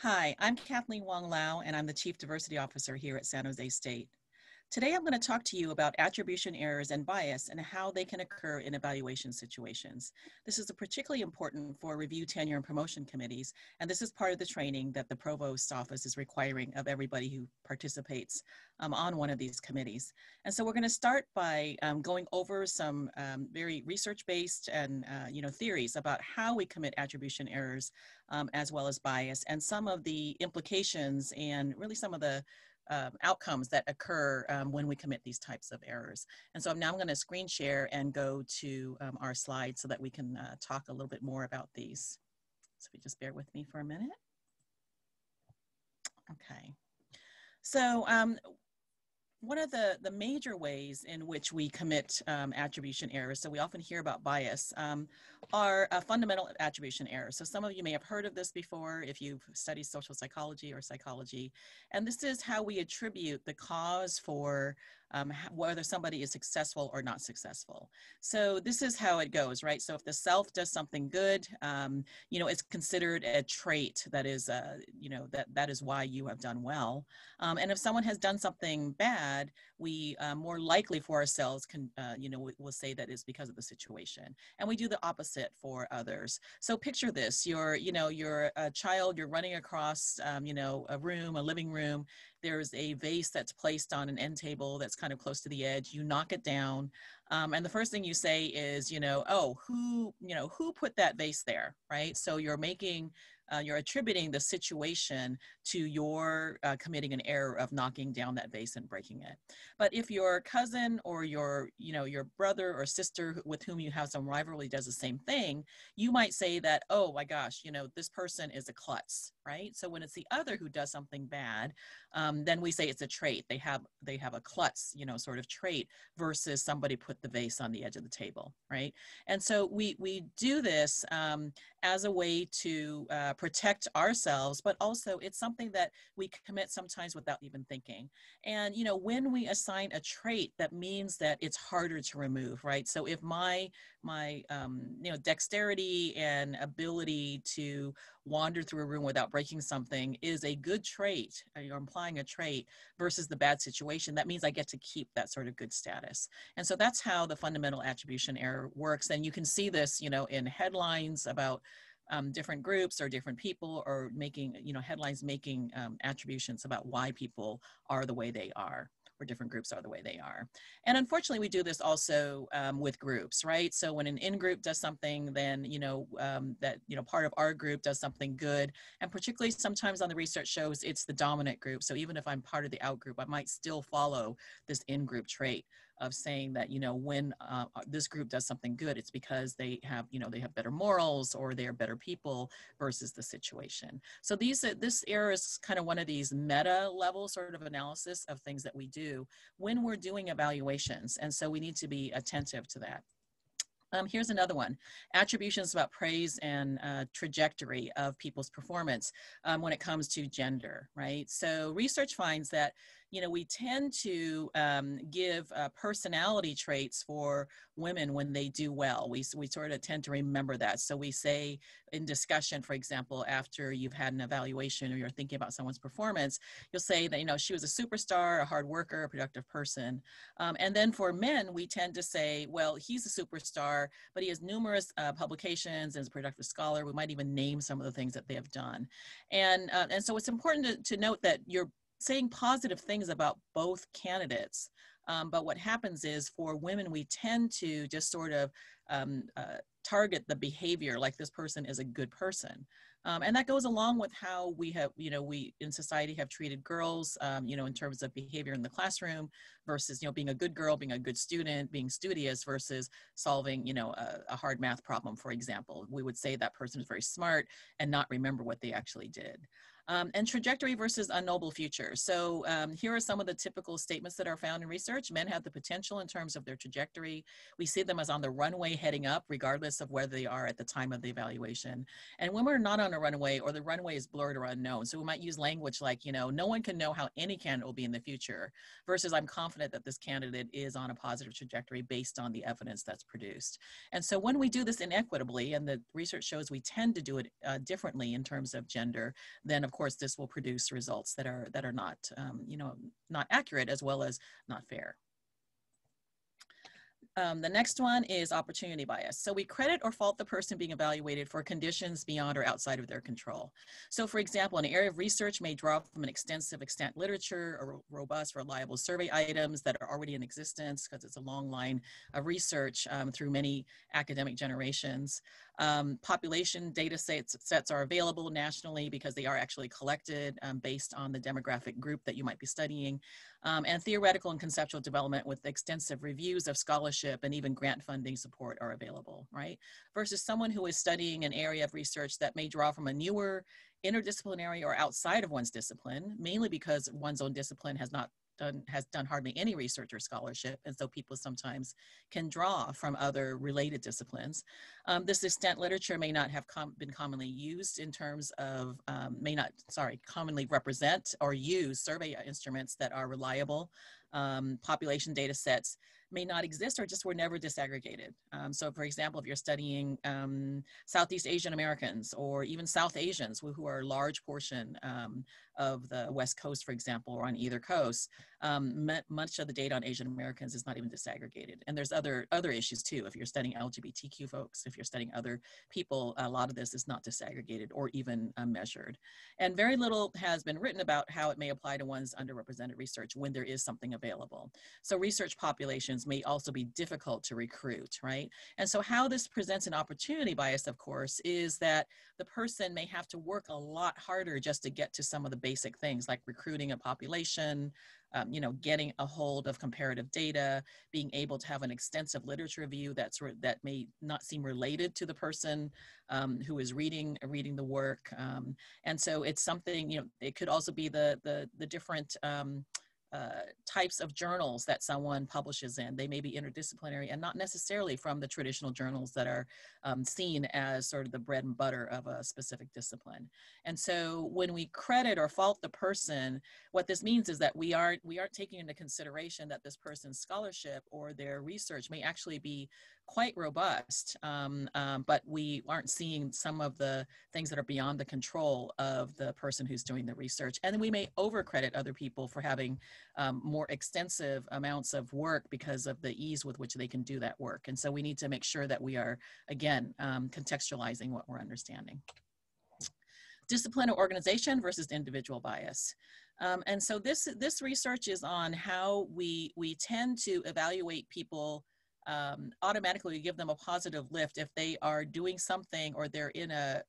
Hi, I'm Kathleen Wong Lau, and I'm the Chief Diversity Officer here at San Jose State. Today, I'm going to talk to you about attribution errors and bias and how they can occur in evaluation situations. This is particularly important for review, tenure, and promotion committees, and this is part of the training that the Provost's office is requiring of everybody who participates um, on one of these committees. And so we're going to start by um, going over some um, very research-based and uh, you know theories about how we commit attribution errors um, as well as bias and some of the implications and really some of the um, outcomes that occur um, when we commit these types of errors. And so now I'm now going to screen share and go to um, our slides so that we can uh, talk a little bit more about these. So if you just bear with me for a minute. Okay. So um, one of the, the major ways in which we commit um, attribution errors, so we often hear about bias, um, are uh, fundamental attribution errors. So some of you may have heard of this before if you've studied social psychology or psychology. And this is how we attribute the cause for um, whether somebody is successful or not successful. So this is how it goes, right? So if the self does something good, um, you know, it's considered a trait that is, uh, you know, that that is why you have done well. Um, and if someone has done something bad, we uh, more likely for ourselves can, uh, you know, we, will say that is because of the situation. And we do the opposite for others. So picture this: you're, you know, you're a child, you're running across, um, you know, a room, a living room, there's a vase that's placed on an end table that's kind of close to the edge. You knock it down. Um, and the first thing you say is, you know, oh, who, you know, who put that vase there, right? So you're making uh, you're attributing the situation to your uh, committing an error of knocking down that vase and breaking it. But if your cousin or your, you know, your brother or sister with whom you have some rivalry does the same thing, you might say that, oh my gosh, you know, this person is a klutz, right? So when it's the other who does something bad, um, then we say it's a trait. They have they have a klutz, you know, sort of trait versus somebody put the vase on the edge of the table, right? And so we we do this um, as a way to uh, protect ourselves, but also it's something that we commit sometimes without even thinking. And, you know, when we assign a trait, that means that it's harder to remove, right? So if my, my, um, you know, dexterity and ability to wander through a room without breaking something is a good trait, uh, you're implying a trait versus the bad situation, that means I get to keep that sort of good status. And so that's how the fundamental attribution error works. And you can see this, you know, in headlines about um, different groups or different people or making, you know, headlines making um, attributions about why people are the way they are or different groups are the way they are. And unfortunately, we do this also um, with groups, right? So when an in-group does something, then, you know, um, that, you know, part of our group does something good. And particularly sometimes on the research shows it's the dominant group. So even if I'm part of the out group, I might still follow this in-group trait of saying that you know when uh, uh, this group does something good it's because they have you know they have better morals or they are better people versus the situation. So these uh, this error is kind of one of these meta level sort of analysis of things that we do when we're doing evaluations and so we need to be attentive to that. Um, here's another one. Attributions about praise and uh, trajectory of people's performance um, when it comes to gender, right? So, research finds that you know, we tend to um, give uh, personality traits for women when they do well. We, we sort of tend to remember that. So we say in discussion, for example, after you've had an evaluation or you're thinking about someone's performance, you'll say that, you know, she was a superstar, a hard worker, a productive person. Um, and then for men, we tend to say, well, he's a superstar, but he has numerous uh, publications and is a productive scholar. We might even name some of the things that they have done. And, uh, and so it's important to, to note that you're saying positive things about both candidates. Um, but what happens is for women, we tend to just sort of um, uh, target the behavior like this person is a good person. Um, and that goes along with how we have, you know, we in society have treated girls, um, you know, in terms of behavior in the classroom versus, you know, being a good girl, being a good student, being studious versus solving, you know, a, a hard math problem, for example. We would say that person is very smart and not remember what they actually did. Um, and trajectory versus unknowable future. So um, here are some of the typical statements that are found in research. Men have the potential in terms of their trajectory. We see them as on the runway heading up, regardless of where they are at the time of the evaluation. And when we're not on a runway or the runway is blurred or unknown, so we might use language like, you know, no one can know how any candidate will be in the future versus I'm confident that this candidate is on a positive trajectory based on the evidence that's produced. And so when we do this inequitably, and the research shows we tend to do it uh, differently in terms of gender, then of course, this will produce results that are that are not, um, you know, not accurate as well as not fair. Um, the next one is opportunity bias. So we credit or fault the person being evaluated for conditions beyond or outside of their control. So for example, an area of research may draw from an extensive extant literature or robust, reliable survey items that are already in existence because it's a long line of research um, through many academic generations. Um, population data sets, sets are available nationally because they are actually collected um, based on the demographic group that you might be studying. Um, and theoretical and conceptual development with extensive reviews of scholarship and even grant funding support are available, right? Versus someone who is studying an area of research that may draw from a newer interdisciplinary or outside of one's discipline, mainly because one's own discipline has not done has done hardly any research or scholarship, and so people sometimes can draw from other related disciplines. Um, this extent literature may not have com been commonly used in terms of um, may not sorry commonly represent or use survey instruments that are reliable um, population data sets may not exist or just were never disaggregated. Um, so for example, if you're studying um, Southeast Asian Americans or even South Asians who, who are a large portion um, of the West Coast, for example, or on either coast, um, much of the data on Asian Americans is not even disaggregated. And there's other, other issues too. If you're studying LGBTQ folks, if you're studying other people, a lot of this is not disaggregated or even uh, measured. And very little has been written about how it may apply to one's underrepresented research when there is something available. So research populations may also be difficult to recruit, right? And so how this presents an opportunity bias, of course, is that the person may have to work a lot harder just to get to some of the basic things like recruiting a population, um, you know, getting a hold of comparative data, being able to have an extensive literature review that's that may not seem related to the person um, who is reading reading the work, um, and so it's something you know. It could also be the the the different um, uh, types of journals that someone publishes in. They may be interdisciplinary and not necessarily from the traditional journals that are um, seen as sort of the bread and butter of a specific discipline. And so when we credit or fault the person, what this means is that we aren't, we aren't taking into consideration that this person's scholarship or their research may actually be quite robust, um, um, but we aren't seeing some of the things that are beyond the control of the person who's doing the research. And we may overcredit other people for having um, more extensive amounts of work because of the ease with which they can do that work. And so we need to make sure that we are, again, um, contextualizing what we're understanding. Discipline or organization versus individual bias. Um, and so this, this research is on how we, we tend to evaluate people um, automatically give them a positive lift if they are doing something or they're in a,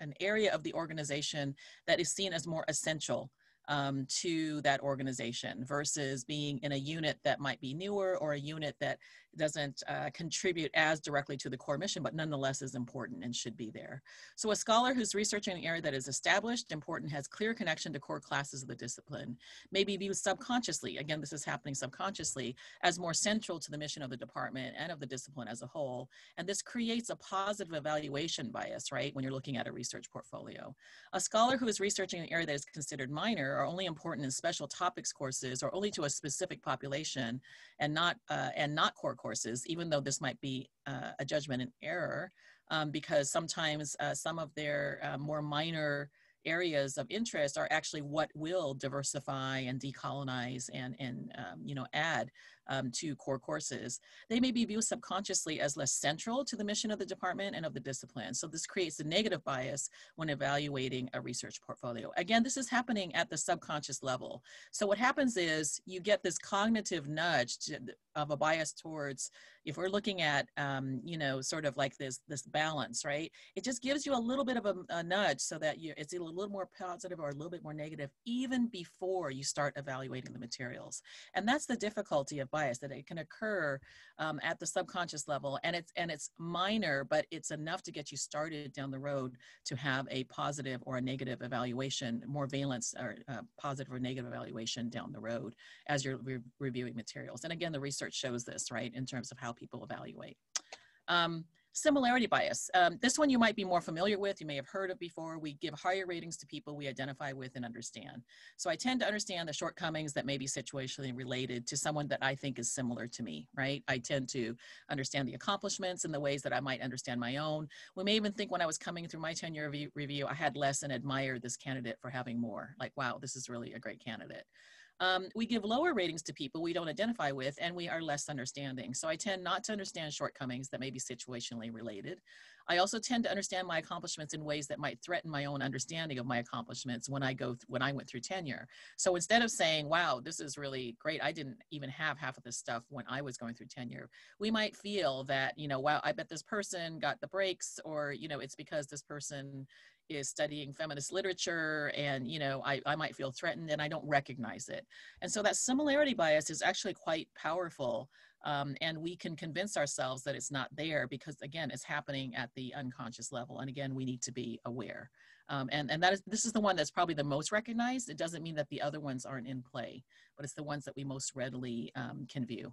an area of the organization that is seen as more essential um, to that organization versus being in a unit that might be newer or a unit that doesn't uh, contribute as directly to the core mission, but nonetheless is important and should be there. So a scholar who's researching an area that is established, important, has clear connection to core classes of the discipline, may be viewed subconsciously, again, this is happening subconsciously, as more central to the mission of the department and of the discipline as a whole. And this creates a positive evaluation bias, right, when you're looking at a research portfolio. A scholar who is researching an area that is considered minor or only important in special topics courses or only to a specific population and not, uh, and not core courses, even though this might be uh, a judgment and error, um, because sometimes uh, some of their uh, more minor areas of interest are actually what will diversify and decolonize and, and um, you know, add um, to core courses. They may be viewed subconsciously as less central to the mission of the department and of the discipline. So this creates a negative bias when evaluating a research portfolio. Again, this is happening at the subconscious level. So what happens is you get this cognitive nudge to, of a bias towards if we're looking at um, you know sort of like this this balance right it just gives you a little bit of a, a, nudge so that you it's a little more positive or a little bit more negative even before you start evaluating the materials and that's the difficulty of bias that it can occur um, at the subconscious level and it's and it's minor but it's enough to get you started down the road to have a positive or a negative evaluation more valence or uh, positive or negative evaluation down the road as you're re reviewing materials. And again the research shows this right in terms of how people evaluate. Um, Similarity bias. Um, this one you might be more familiar with. You may have heard of before. We give higher ratings to people we identify with and understand. So I tend to understand the shortcomings that may be situationally related to someone that I think is similar to me, right? I tend to understand the accomplishments and the ways that I might understand my own. We may even think when I was coming through my tenure review, review I had less and admired this candidate for having more. Like, wow, this is really a great candidate. Um, we give lower ratings to people we don't identify with and we are less understanding. So I tend not to understand shortcomings that may be situationally related. I also tend to understand my accomplishments in ways that might threaten my own understanding of my accomplishments when I go th- when I went through tenure. So instead of saying, "Wow, this is really great. I didn't even have half of this stuff when I was going through tenure." We might feel that, you know, wow, I bet this person got the breaks or, you know, it's because this person is studying feminist literature and you know I, I might feel threatened and i don't recognize it. And so that similarity bias is actually quite powerful um, and we can convince ourselves that it's not there because again it's happening at the unconscious level. And again we need to be aware. Um, and and that is this is the one that's probably the most recognized. It doesn't mean that the other ones aren't in play but it's the ones that we most readily um, can view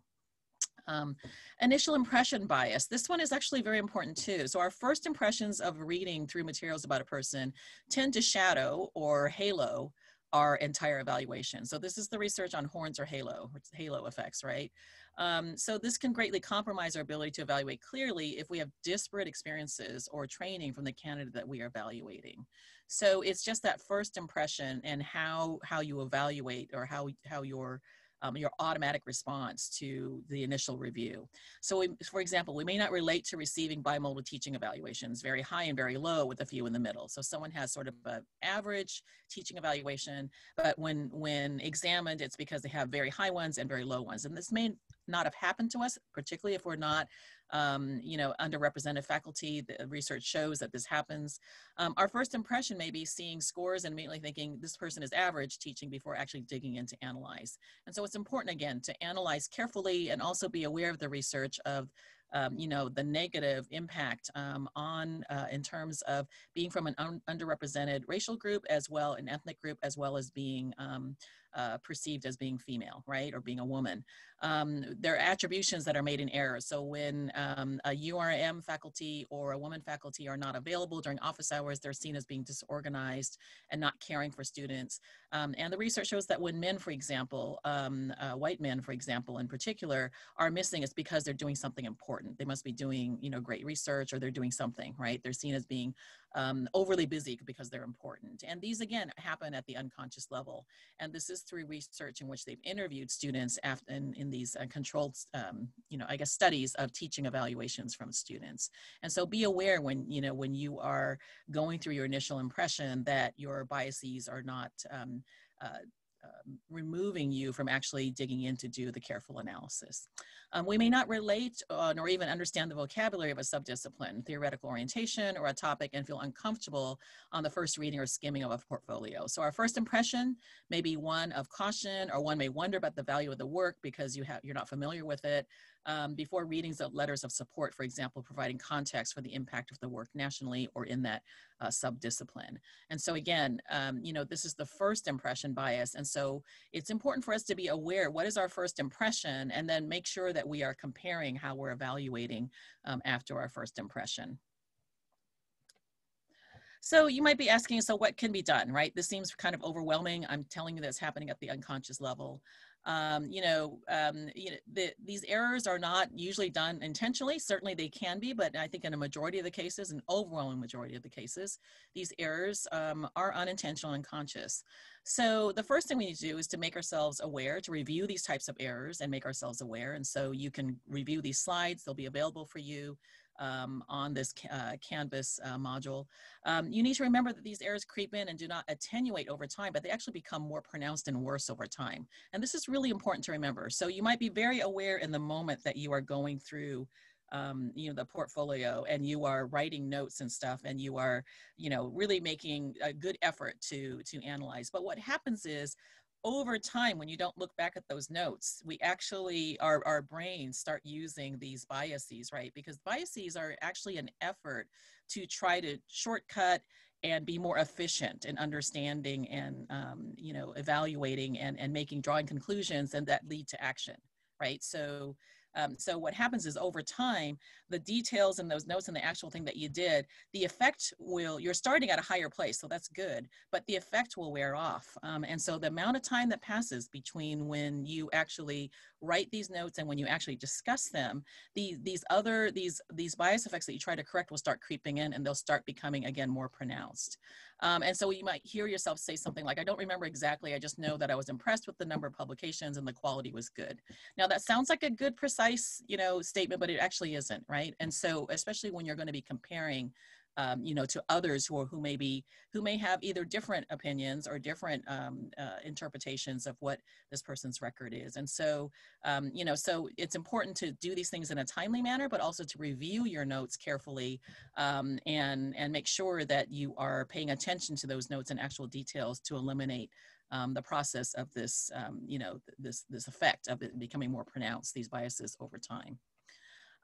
um, initial impression bias. This one is actually very important too. So our first impressions of reading through materials about a person tend to shadow or halo our entire evaluation. So this is the research on horns or halo, halo effects, right? Um, so this can greatly compromise our ability to evaluate clearly if we have disparate experiences or training from the candidate that we are evaluating. So it's just that first impression and how how you evaluate or how how your um, your automatic response to the initial review. So we, for example, we may not relate to receiving bimodal teaching evaluations, very high and very low with a few in the middle. So someone has sort of an average teaching evaluation, but when, when examined, it's because they have very high ones and very low ones. And this may not have happened to us, particularly if we're not um, you know, underrepresented faculty. The research shows that this happens. Um, our first impression may be seeing scores and immediately thinking this person is average teaching before actually digging in to analyze. And so it's important, again, to analyze carefully and also be aware of the research of um, you know, the negative impact um, on uh, in terms of being from an un underrepresented racial group as well, an ethnic group, as well as being um, uh, perceived as being female, right, or being a woman. Um, there are attributions that are made in error. So when um, a URM faculty or a woman faculty are not available during office hours, they're seen as being disorganized and not caring for students. Um, and the research shows that when men, for example, um, uh, white men, for example, in particular, are missing, it's because they're doing something important. They must be doing, you know, great research or they're doing something, right? They're seen as being um, overly busy because they're important. And these, again, happen at the unconscious level. And this is through research in which they've interviewed students after, in, in these uh, controlled, um, you know, I guess, studies of teaching evaluations from students. And so be aware when, you know, when you are going through your initial impression that your biases are not um, uh, um, removing you from actually digging in to do the careful analysis. Um, we may not relate uh, nor even understand the vocabulary of a subdiscipline, theoretical orientation, or a topic and feel uncomfortable on the first reading or skimming of a portfolio. So our first impression may be one of caution, or one may wonder about the value of the work because you have, you're not familiar with it, um, before readings of letters of support, for example, providing context for the impact of the work nationally or in that uh, subdiscipline. And so again, um, you know, this is the first impression bias. And so it's important for us to be aware, what is our first impression? And then make sure that we are comparing how we're evaluating um, after our first impression. So you might be asking, so what can be done, right? This seems kind of overwhelming. I'm telling you that's happening at the unconscious level um, you know, um, you know the, these errors are not usually done intentionally. Certainly they can be, but I think in a majority of the cases, an overwhelming majority of the cases, these errors um, are unintentional and conscious. So the first thing we need to do is to make ourselves aware, to review these types of errors and make ourselves aware. And so you can review these slides, they'll be available for you um, on this uh, Canvas uh, module. Um, you need to remember that these errors creep in and do not attenuate over time, but they actually become more pronounced and worse over time. And this is really important to remember. So you might be very aware in the moment that you are going through um, you know the portfolio and you are writing notes and stuff and you are you know really making a good effort to to analyze but what happens is over time, when you don't look back at those notes, we actually, our, our brains start using these biases, right? Because biases are actually an effort to try to shortcut and be more efficient in understanding and, um, you know, evaluating and, and making, drawing conclusions and that lead to action, right? So Um, so what happens is over time, the details and those notes and the actual thing that you did, the effect will, you're starting at a higher place, so that's good, but the effect will wear off. Um, and so the amount of time that passes between when you actually write these notes and when you actually discuss them, the, these other, these, these bias effects that you try to correct will start creeping in and they'll start becoming, again, more pronounced. Um, and so you might hear yourself say something like, I don't remember exactly, I just know that I was impressed with the number of publications and the quality was good. Now that sounds like a good, precise, you know, statement, but it actually isn't, right? And so especially when you're gonna be comparing um, you know, to others who are, who may be who may have either different opinions or different um, uh, interpretations of what this person's record is. And so, um, you know, so it's important to do these things in a timely manner, but also to review your notes carefully um, and and make sure that you are paying attention to those notes and actual details to eliminate um, the process of this, um, you know, this this effect of it becoming more pronounced, these biases over time.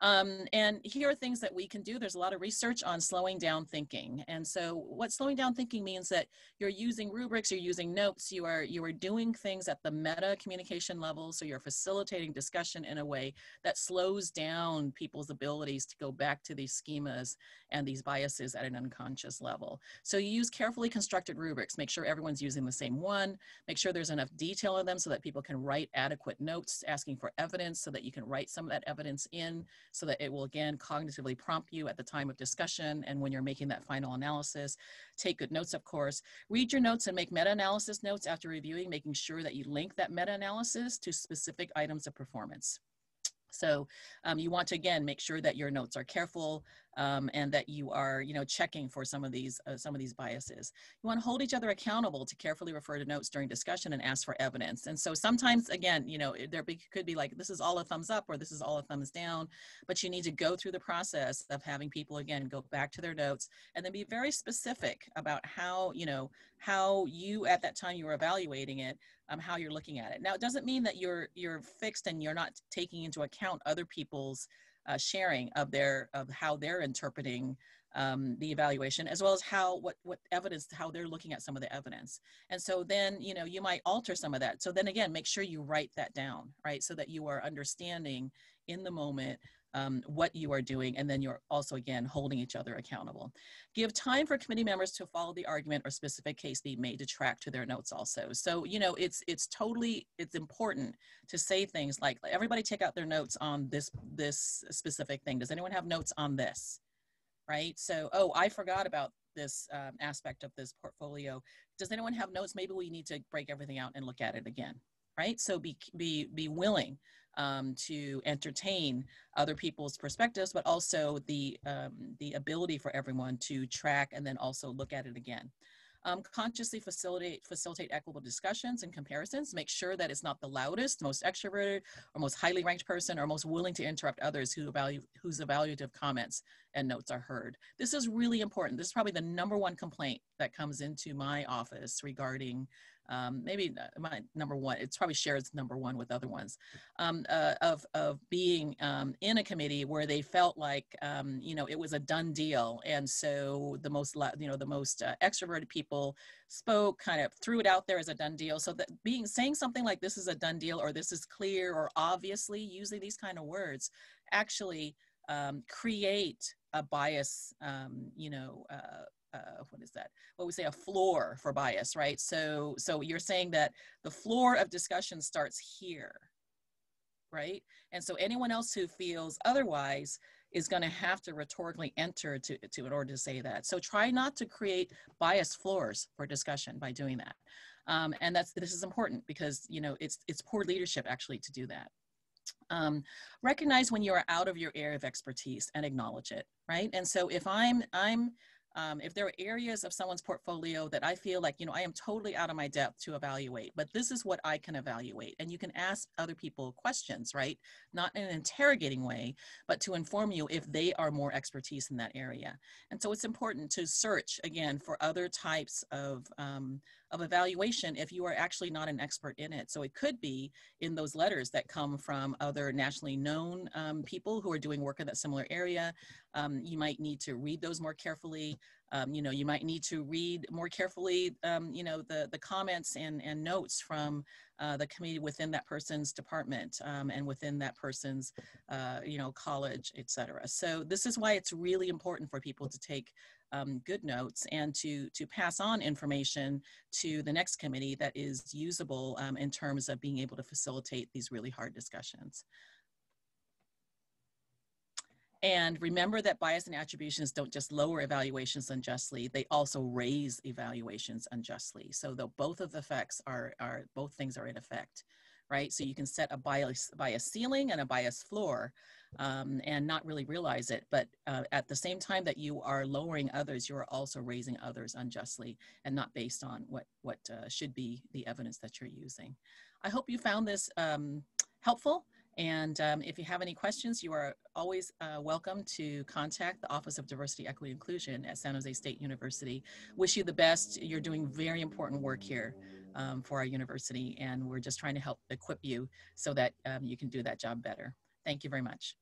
Um, and here are things that we can do. There's a lot of research on slowing down thinking. And so what slowing down thinking means that you're using rubrics, you're using notes, you are, you are doing things at the meta communication level. So you're facilitating discussion in a way that slows down people's abilities to go back to these schemas and these biases at an unconscious level. So you use carefully constructed rubrics, make sure everyone's using the same one, make sure there's enough detail in them so that people can write adequate notes asking for evidence so that you can write some of that evidence in so that it will again cognitively prompt you at the time of discussion and when you're making that final analysis. Take good notes, of course. Read your notes and make meta-analysis notes after reviewing, making sure that you link that meta-analysis to specific items of performance. So um, you want to, again, make sure that your notes are careful, um, and that you are, you know, checking for some of these uh, some of these biases. You want to hold each other accountable to carefully refer to notes during discussion and ask for evidence. And so sometimes, again, you know, there be, could be like this is all a thumbs up or this is all a thumbs down, but you need to go through the process of having people again go back to their notes and then be very specific about how you know how you at that time you were evaluating it um, how you're looking at it now it doesn't mean that you're you're fixed and you're not taking into account other people's uh, sharing of their of how they're interpreting um, the evaluation as well as how what what evidence how they're looking at some of the evidence. And so then you know you might alter some of that. So then again make sure you write that down right? So that you are understanding in the moment um, what you are doing, and then you're also, again, holding each other accountable. Give time for committee members to follow the argument or specific case made to track to their notes also. So, you know, it's, it's totally, it's important to say things like, everybody take out their notes on this, this specific thing. Does anyone have notes on this? Right? So, oh, I forgot about this um, aspect of this portfolio. Does anyone have notes? Maybe we need to break everything out and look at it again right? So be be be willing um, to entertain other people's perspectives, but also the, um, the ability for everyone to track and then also look at it again. Um, consciously facilitate facilitate equitable discussions and comparisons. Make sure that it's not the loudest, most extroverted, or most highly ranked person, or most willing to interrupt others who evaluate whose evaluative comments and notes are heard. This is really important. This is probably the number one complaint that comes into my office regarding um, maybe my number one, it's probably shared number one with other ones, um, uh, of, of being um, in a committee where they felt like, um, you know, it was a done deal. And so the most, you know, the most uh, extroverted people spoke, kind of threw it out there as a done deal. So that being, saying something like this is a done deal or this is clear or obviously using these kind of words actually um, create a bias, um, you know, uh, uh, what is that? What we say a floor for bias, right? So, so you're saying that the floor of discussion starts here, right? And so anyone else who feels otherwise is going to have to rhetorically enter to, to in order to say that. So try not to create bias floors for discussion by doing that. Um, and that's this is important because you know it's it's poor leadership actually to do that. Um, recognize when you are out of your area of expertise and acknowledge it, right? And so if I'm I'm um, if there are areas of someone's portfolio that I feel like, you know, I am totally out of my depth to evaluate, but this is what I can evaluate. And you can ask other people questions, right? Not in an interrogating way, but to inform you if they are more expertise in that area. And so it's important to search again for other types of, um, of evaluation if you are actually not an expert in it. So it could be in those letters that come from other nationally known um, people who are doing work in that similar area. Um, you might need to read those more carefully. Um, you know, you might need to read more carefully, um, you know, the, the comments and, and notes from uh, the committee within that person's department um, and within that person's, uh, you know, college, et cetera. So this is why it's really important for people to take um, good notes and to, to pass on information to the next committee that is usable um, in terms of being able to facilitate these really hard discussions. And remember that bias and attributions don't just lower evaluations unjustly, they also raise evaluations unjustly. So both of the effects are, are, both things are in effect, right? So you can set a bias, bias ceiling and a bias floor um, and not really realize it. But uh, at the same time that you are lowering others, you are also raising others unjustly and not based on what, what uh, should be the evidence that you're using. I hope you found this um, helpful. And um, if you have any questions, you are always uh, welcome to contact the Office of Diversity, Equity, Inclusion at San Jose State University. Wish you the best. You're doing very important work here um, for our university, and we're just trying to help equip you so that um, you can do that job better. Thank you very much.